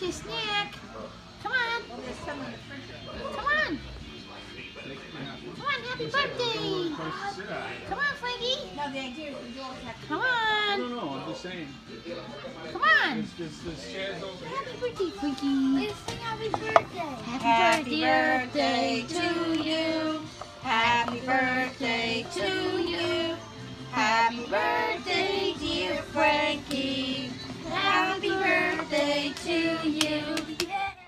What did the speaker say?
get you a snack. Come on. Come on. Come on, happy birthday. Come on, Frankie. No, the idea is we always have to. Come on. don't know, I'm just saying. Come on. This, this, this chair's over. Happy birthday, Frankie. Let's sing happy birthday. Happy birthday to you. Happy birthday to you. to you. Yeah.